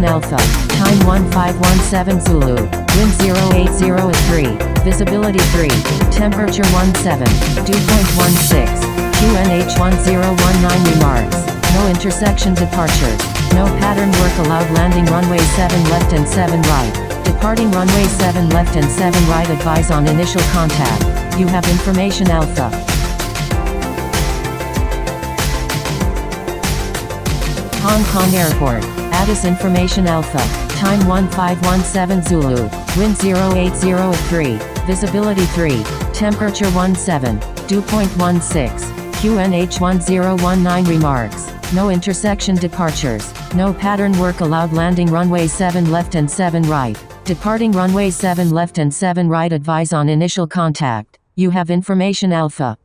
Information Alpha, time 1517 Zulu, wind 080 at 3, visibility 3, temperature 17, dew point 16, QNH 1019 remarks, no intersection departures, no pattern work allowed. Landing runway 7 left and 7 right, departing runway 7 left and 7 right. Advise on initial contact, you have information Alpha. Hong Kong Airport, Addis Information Alpha, time 1517 Zulu, wind 080 at 3, visibility 3, temperature 17, dew point 16, QNH 1019 remarks, no intersection departures, no pattern work allowed. Landing runway 7 left and 7 right, departing runway 7 left and 7 right. Advise on initial contact, you have information Alpha.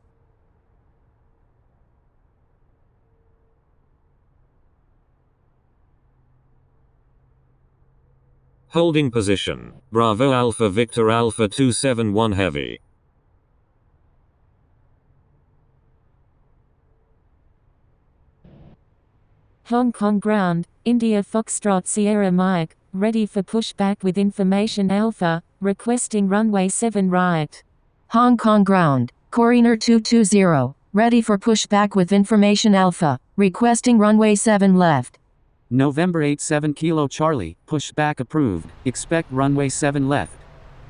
Holding position. Bravo Alpha Victor Alpha 271 Heavy. Hong Kong ground, India Foxtrot Sierra Mike, ready for pushback with information Alpha, requesting runway 7 right. Hong Kong ground, Korean Air 220, ready for pushback with information Alpha, requesting runway 7 left. November 8 7 Kilo Charlie, pushback approved, expect runway 7 left.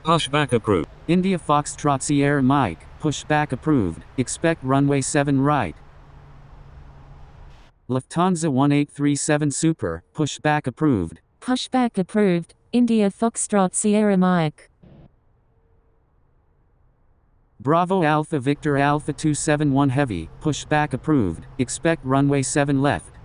Pushback approved. India Foxtrot Sierra Mike, pushback approved, expect runway 7 right. Lufthansa 1837 Super, pushback approved. Pushback approved, India Foxtrot Sierra Mike. Bravo Alpha Victor Alpha 271 Heavy, pushback approved, expect runway 7 left.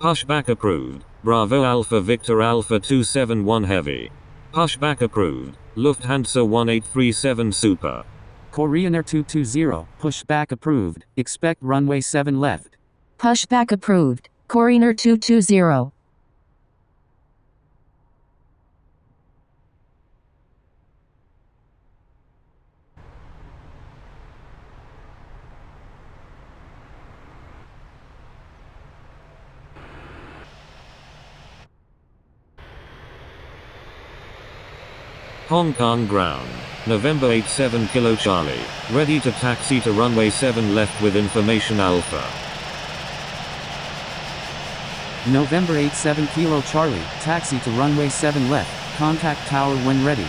Pushback approved. Bravo Alpha Victor Alpha 271 Heavy. Pushback approved. Lufthansa 1837 Super. Korean Air 220, pushback approved, expect runway 7 left. Pushback approved, Korean Air 220. Hong Kong ground. November 87 Kilo Charlie. Ready to taxi to runway 7 left with information Alpha. November 87 Kilo Charlie, taxi to runway 7 left, contact tower when ready.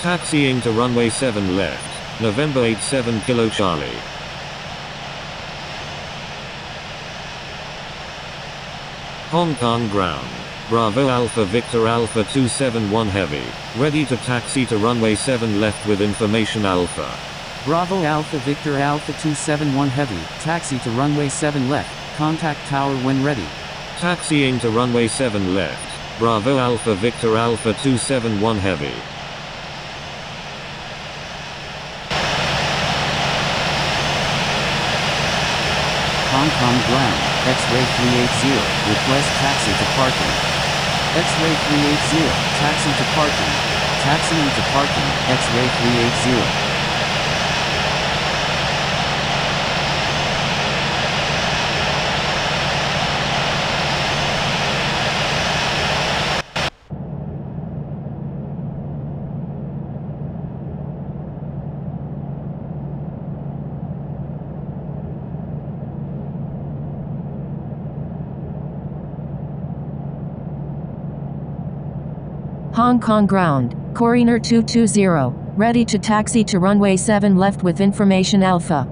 Taxiing to runway 7 left. November 87 Kilo Charlie. Hong Kong ground. Bravo Alpha Victor Alpha 271 Heavy. Ready to taxi to runway 7 left with information Alpha. Bravo Alpha Victor Alpha 271 Heavy, taxi to runway 7 left, contact tower when ready. Taxiing to runway 7 left. Bravo Alpha Victor Alpha 271 Heavy. Hong Kong ground, X-ray 380, request taxi to parking. X-ray 380, taxi to parking. Taxiing to parking, X-ray 380. Hong Kong ground, Korean Air 220, ready to taxi to runway 7 left with information Alpha.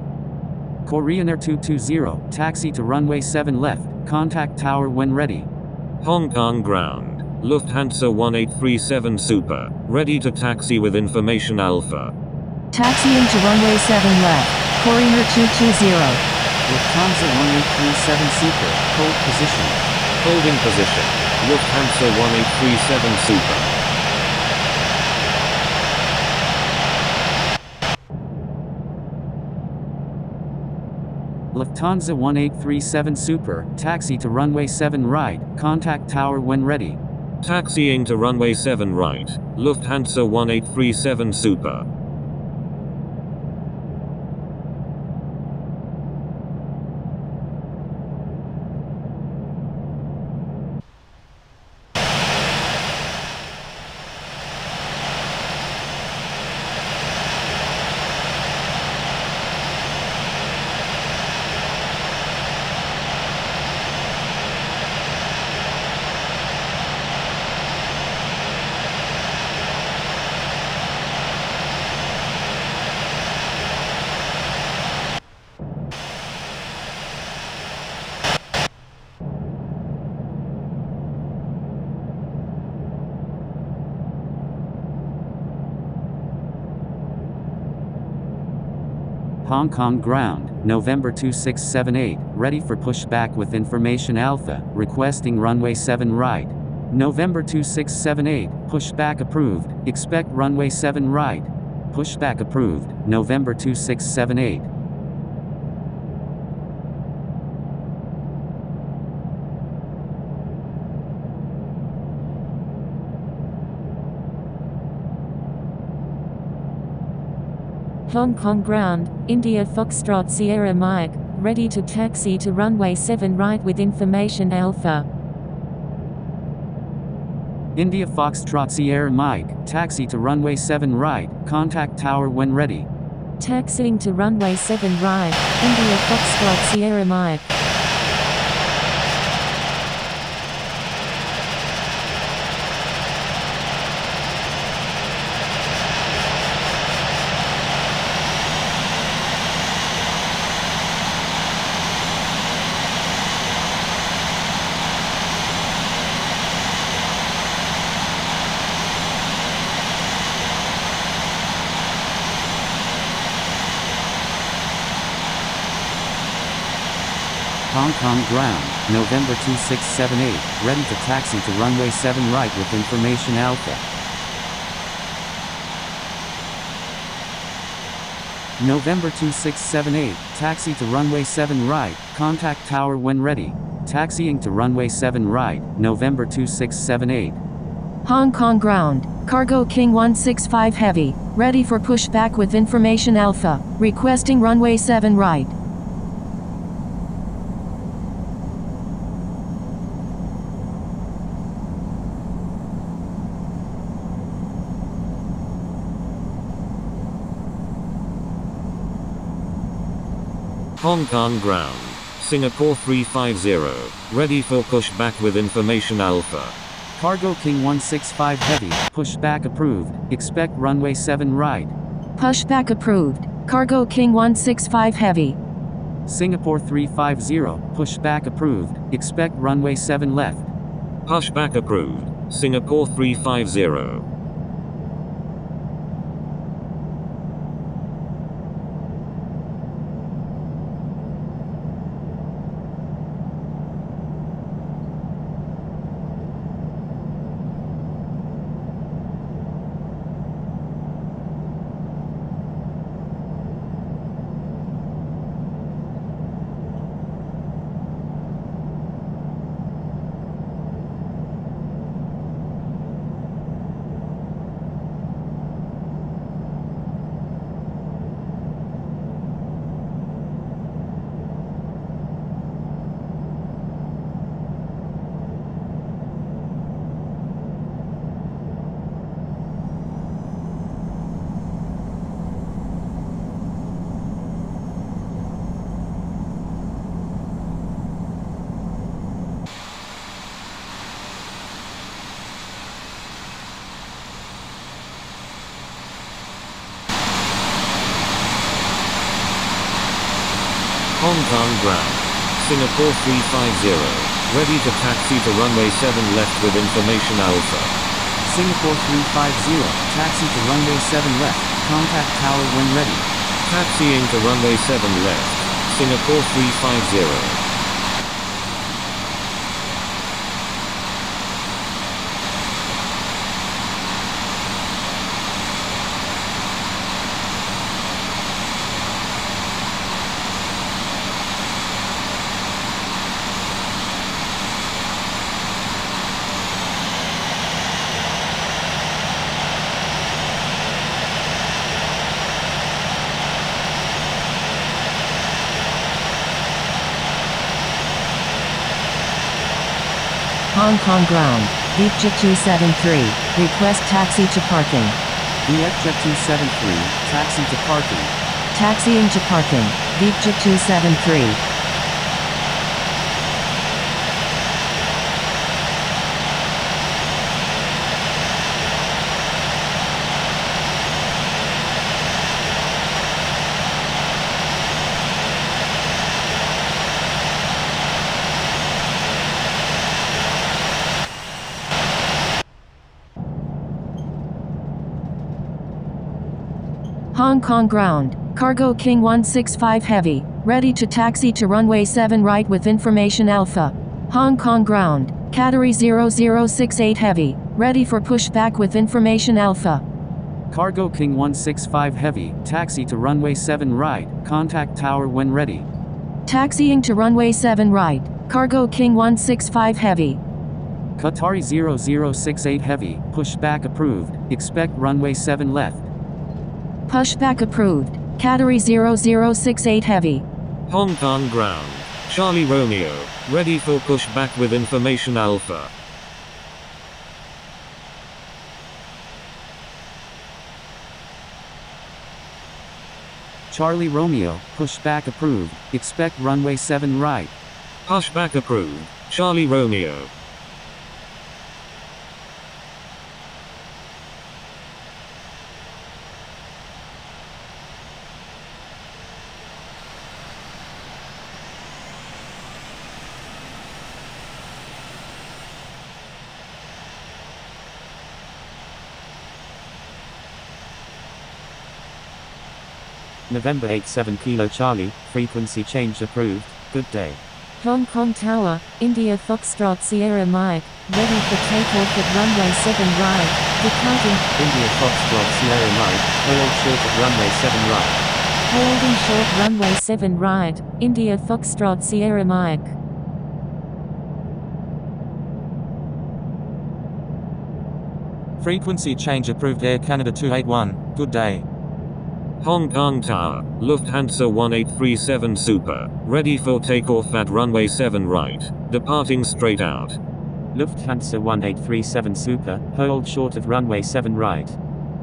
Korean Air 220, taxi to runway 7 left, contact tower when ready. Hong Kong ground. Lufthansa 1837 Super. Ready to taxi with information Alpha. Taxiing to runway 7 left, Korean Air 220. Lufthansa 1837 Super, hold position. Holding position. Lufthansa 1837 Super. Lufthansa 1837 Super, taxi to runway 7 right, contact tower when ready. Taxiing to runway 7 right. Lufthansa 1837 Super. Hong Kong ground, November 2678, ready for pushback with information Alpha, requesting runway 7 right. November 2678, pushback approved, expect runway 7 right. Pushback approved, November 2678. Hong Kong ground, India Foxtrot Sierra Mike, ready to taxi to runway 7 right with information Alpha. India Foxtrot Sierra Mike, taxi to runway 7 right, contact tower when ready. Taxiing to runway 7 right, India Foxtrot Sierra Mike. Hong Kong ground, November 2678, ready to taxi to runway 7 right with information Alpha. November 2678, taxi to runway 7 right, contact tower when ready. Taxiing to runway 7 right, November 2678. Hong Kong ground, Cargo King 165 Heavy, ready for pushback with information Alpha, requesting runway 7 right. Hong Kong ground. Singapore 350. Ready for pushback with information Alpha. Cargo King 165 Heavy, pushback approved, expect runway 7 right. Pushback approved. Cargo King 165 Heavy. Singapore 350, pushback approved, expect runway 7 left. Pushback approved. Singapore 350. Hong ground. Singapore 350. Ready to taxi to runway 7 left with information Alpha. Singapore 350, taxi to runway 7 left, contact tower when ready. Taxiing to runway 7 left. Singapore 350. Hong Kong ground, Vietjet 273, request taxi to parking. Vietjet 273, taxi to parking. Taxiing to parking, Vietjet 273. Hong Kong ground, Cargo King 165 Heavy, ready to taxi to runway 7 right with information Alpha. Hong Kong ground, Qatari 0068 Heavy, ready for pushback with information Alpha. Cargo King 165 Heavy, taxi to runway 7 right, contact tower when ready. Taxiing to runway 7 right, Cargo King 165 Heavy. Qatari 0068 Heavy, pushback approved, expect runway 7 left. Pushback approved, Qatari 0068 Heavy. Hong Kong ground. Charlie Romeo, ready for pushback with information Alpha. Charlie Romeo, pushback approved, expect runway 7 right. Pushback approved. Charlie Romeo. November 87 Kilo Charlie, frequency change approved, good day. Hong Kong Tower, India Foxtrot Sierra Mike, ready for takeoff at runway 7 right, departing, India Foxtrot Sierra Mike, hold short of runway 7 right. holding short runway 7 right, India Foxtrot Sierra Mike. Frequency change approved Air Canada 281, good day. Hong Kong Tower, Lufthansa 1837 Super, ready for takeoff at runway 7 right, departing straight out. Lufthansa 1837 Super, hold short of runway 7 right.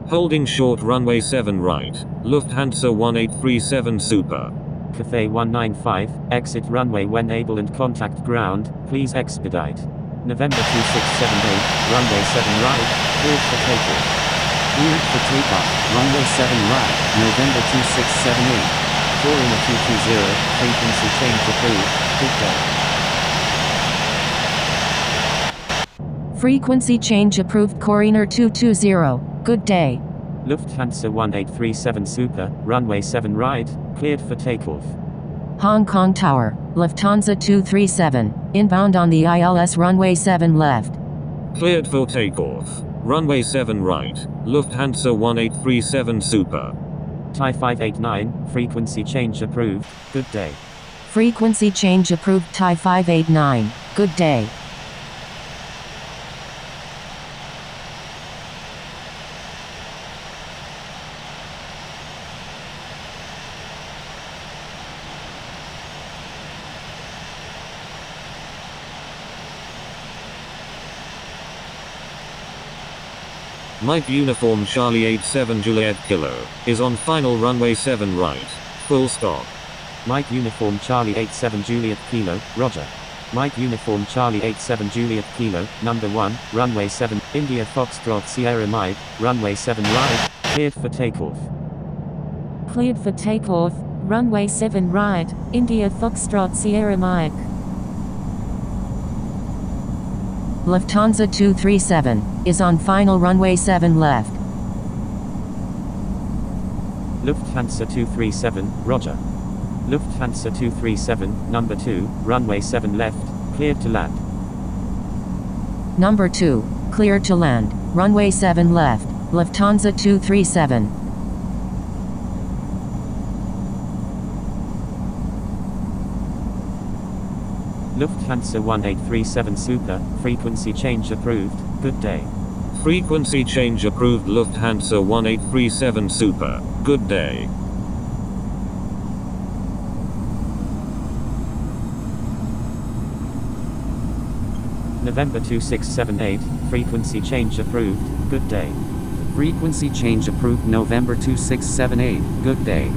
Holding short runway 7 right, Lufthansa 1837 Super. Cathay 195, exit runway when able and contact ground, please expedite. November 2678, runway 7 right, cleared for takeoff. Cleared for takeoff, runway 7 right, November 2678. Foreigner 220, frequency change approved, good day. Frequency change approved Korean Air 220. Good day. Lufthansa 1837 Super, runway 7 right, cleared for takeoff. Hong Kong Tower, Lufthansa 237, inbound on the ILS runway 7 left. Cleared for takeoff. Runway 7 right, Lufthansa 1837 Super. Thai 589, frequency change approved, good day. Frequency change approved Thai 589. Good day. Mike Uniform Charlie 87 Juliet Kilo, is on final runway 7 right. Full stop. Mike Uniform Charlie 87 Juliet Kilo, Roger. Mike Uniform Charlie 87 Juliet Kilo, number 1, runway 7, India Foxtrot Sierra Mike, runway 7 right, cleared for takeoff. Cleared for takeoff, runway 7 right, India Foxtrot Sierra Mike. Lufthansa 237 is on final runway 7 left. Lufthansa 237, Roger. Lufthansa 237, number 2, runway 7 left, cleared to land. Number 2, clear to land. Runway 7 left. Lufthansa 237. Lufthansa 1837 Super, frequency change approved, good day. Frequency change approved Lufthansa 1837 Super. Good day. November 2678, frequency change approved, good day. Frequency change approved November 2678, good day.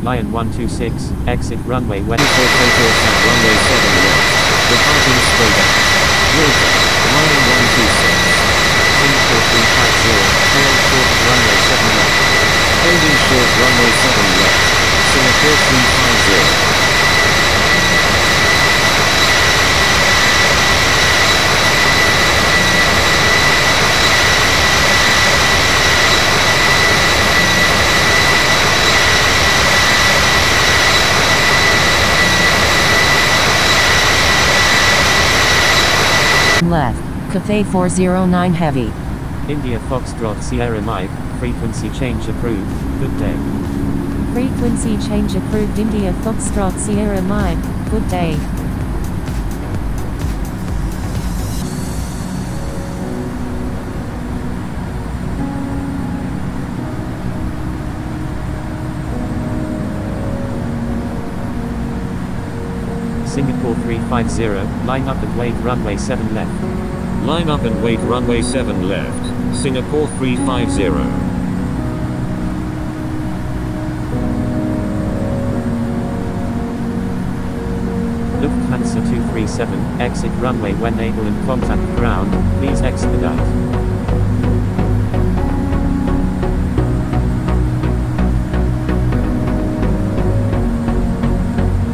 Lion 126, exit runway west. For takeoff at runway 7 left. Departing out. Welcome, Lion 126. Singapore 350, hold short runway 7 left. Holding short runway 7 left. Singapore 350. Cathay 409 heavy, India Foxtrot Sierra Mike, frequency change approved, good day. Frequency change approved India Foxtrot Sierra Mike, good day. Singapore 350, line up and wait runway 7 left. Line up and wait runway 7 left, Singapore 350. Lufthansa 237, exit runway when able and contact ground, please expedite.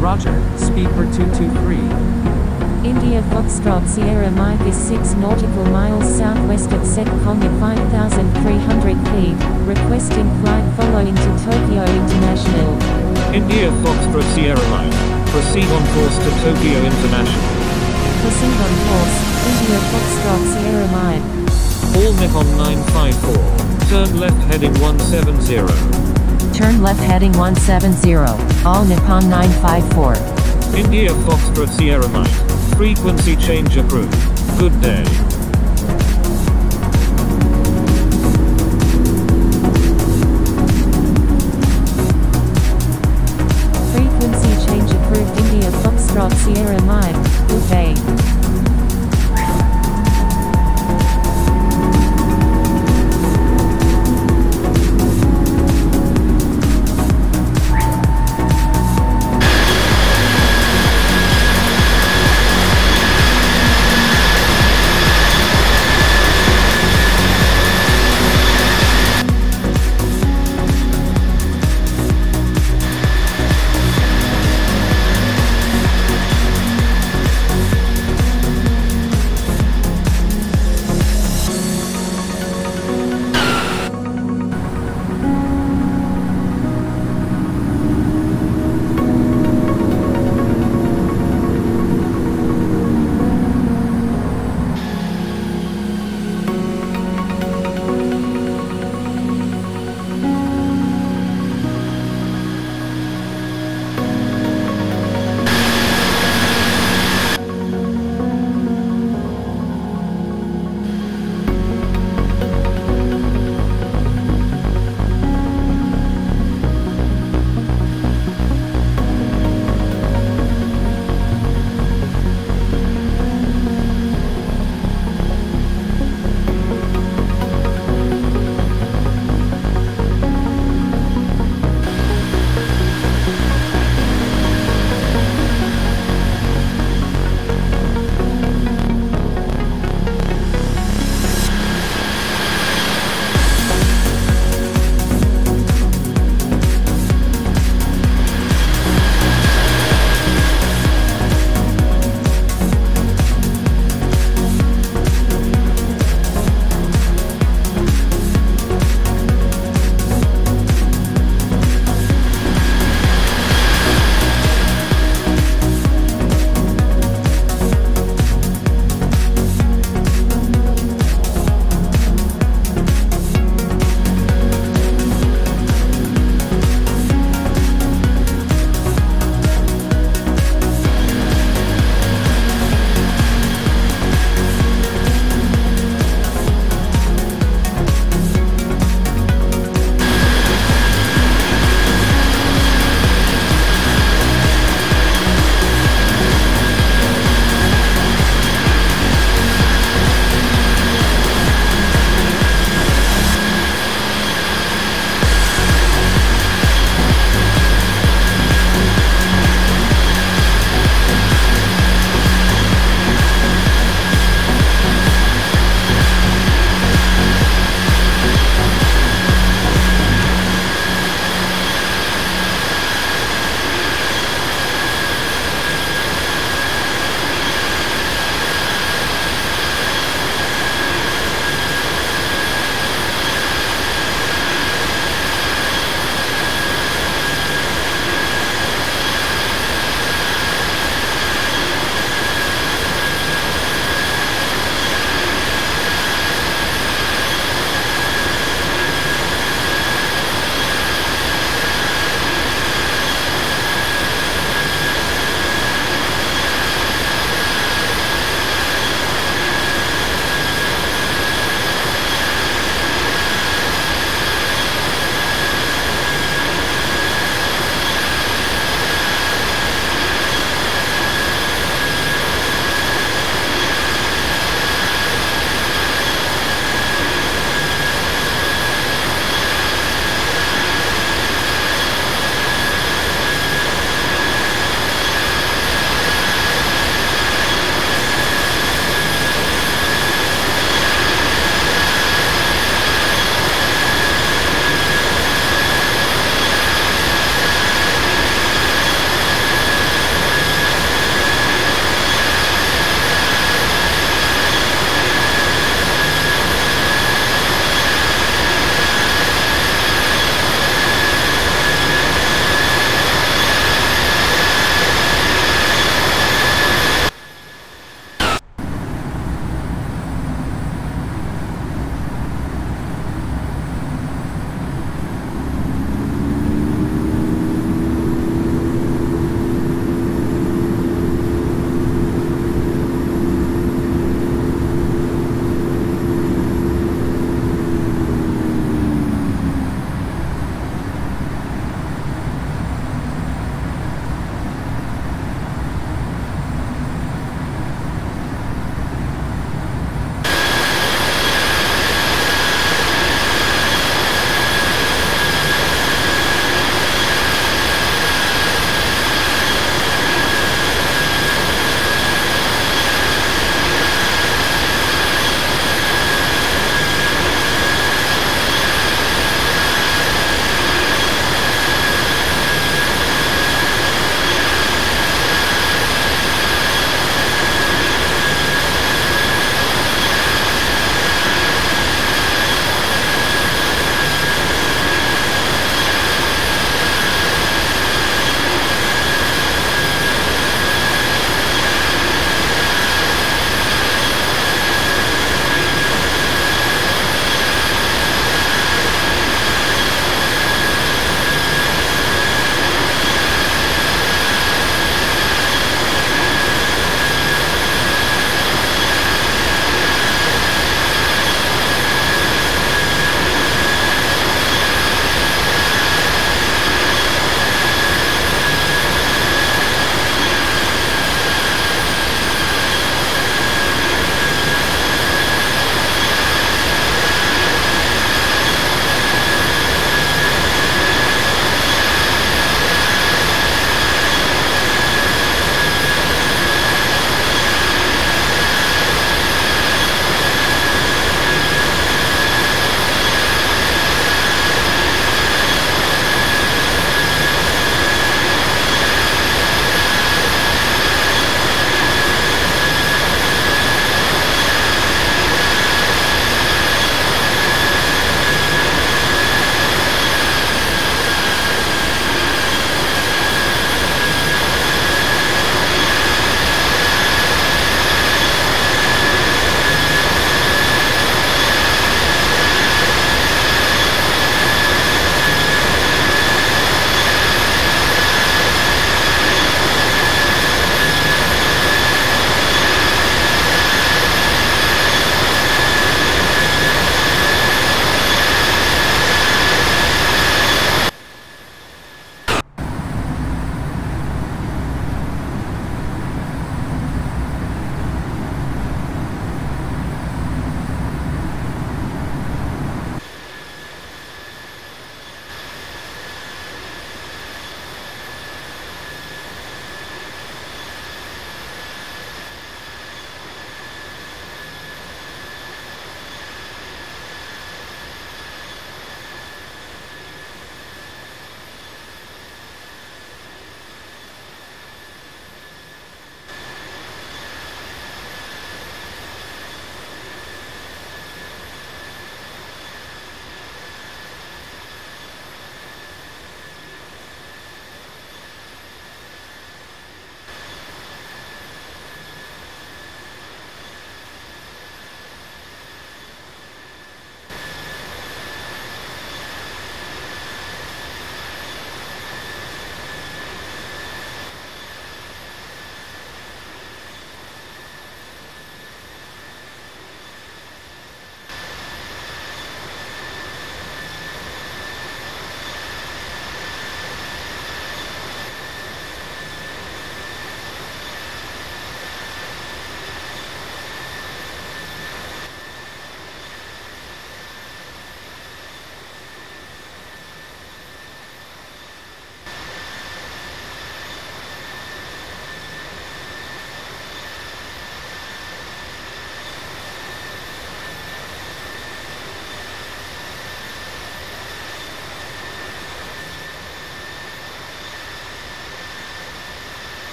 Roger, Speedbird 223. India Foxtrot Sierra Mike is 6 nautical miles southwest of Setkong at 5,300 feet, requesting flight following to Tokyo International. India Foxtrot Sierra Mike. Proceed on course to Tokyo International. Proceed on course, India Foxtrot Sierra Mike. All Nippon 954. Turn left heading 170. turn left heading 170, all Nippon 954, India Foxtrot Sierra Mike. Frequency change approved. Good day. Frequency change approved India Foxtrot Sierra Mike, good day.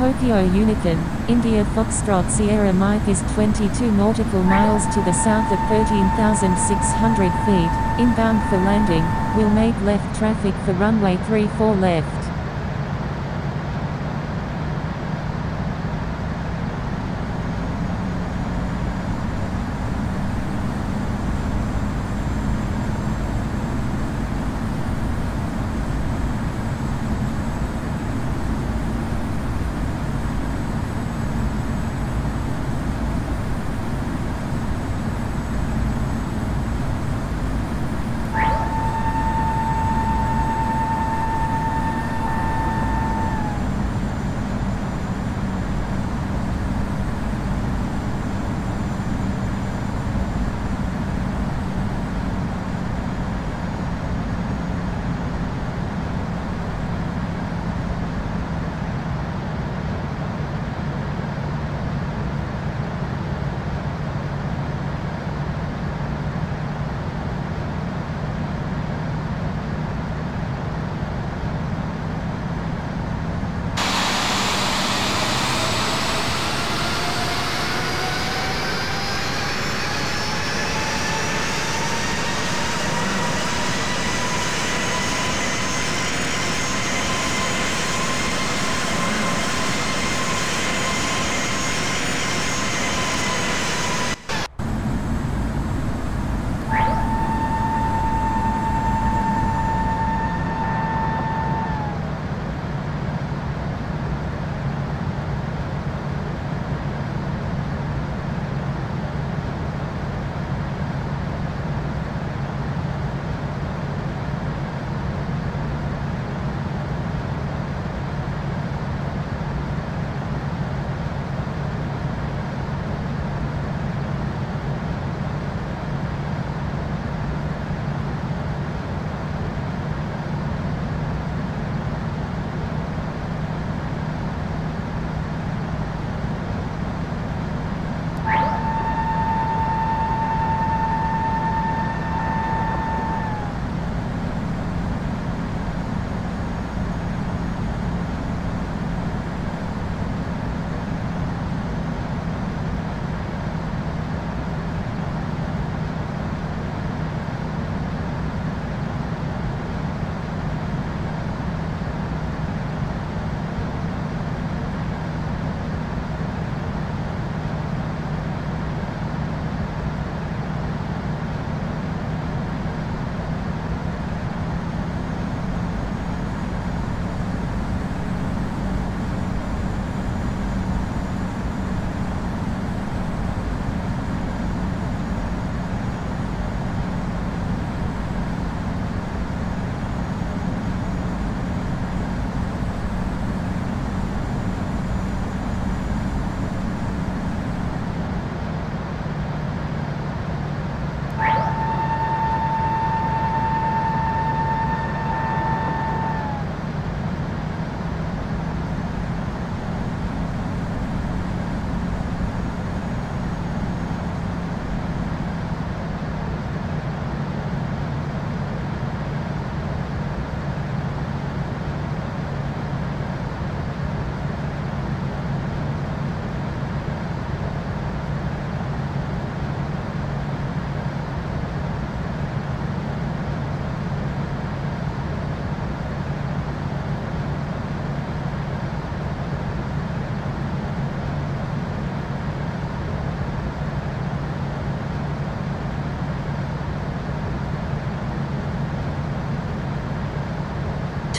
Tokyo Unicom, India Foxtrot Sierra Mike is 22 nautical miles to the south of 13,600 feet, inbound for landing, will make left traffic for runway 34 left.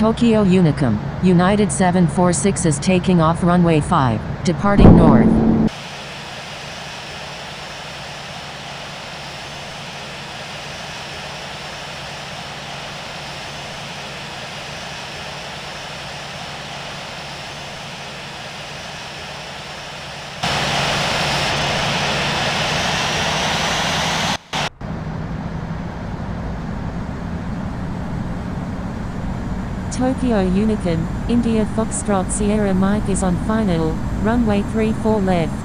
Tokyo Unicom, United 746 is taking off runway 5, departing north. Tokyo Unicom, India Foxtrot Sierra Mike is on final, runway 34 left.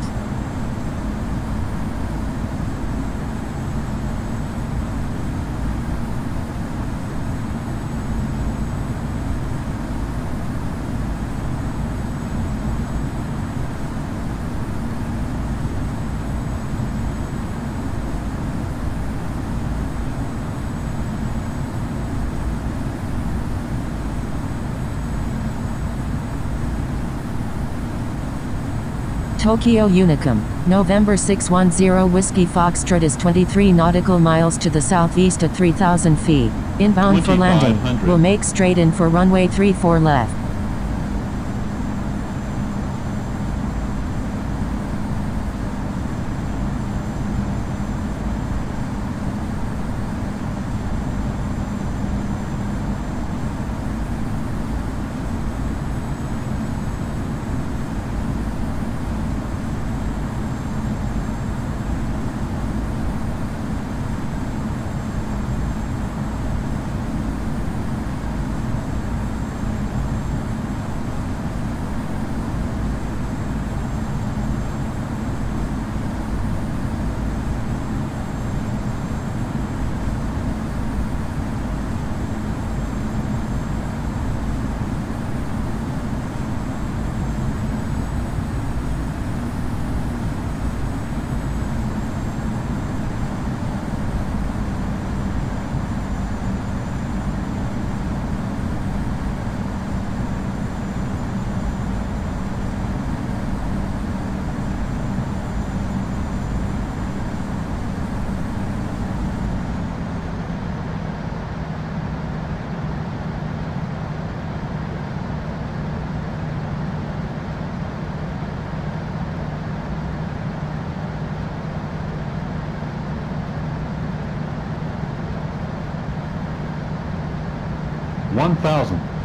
Tokyo Unicom, November 610 Whiskey Foxtrot is 23 nautical miles to the southeast at 3,000 feet. Inbound for landing. Will make straight in for runway 34 left. 1,000.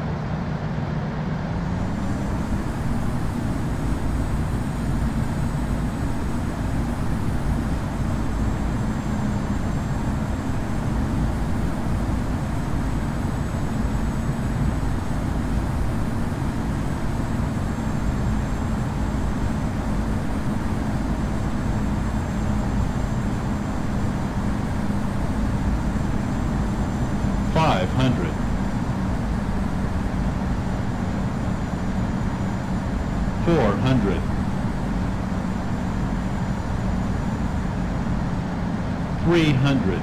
300.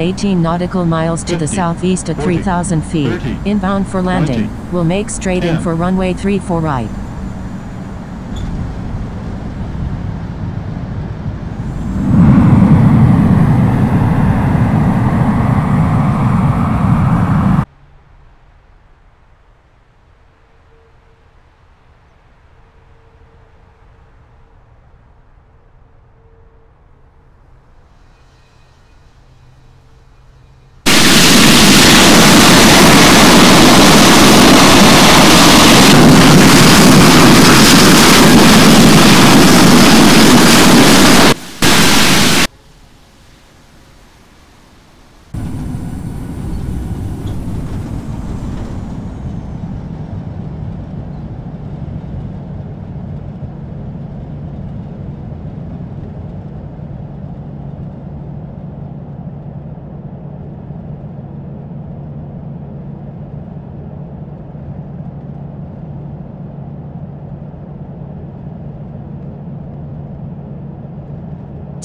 Eighteen nautical miles to 50, the southeast at 3,000 feet, 30, inbound for landing, 20, will make straight 10, in for runway three-four right.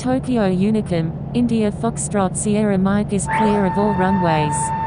Tokyo Unicom, India Foxtrot Sierra Mike is clear of all runways.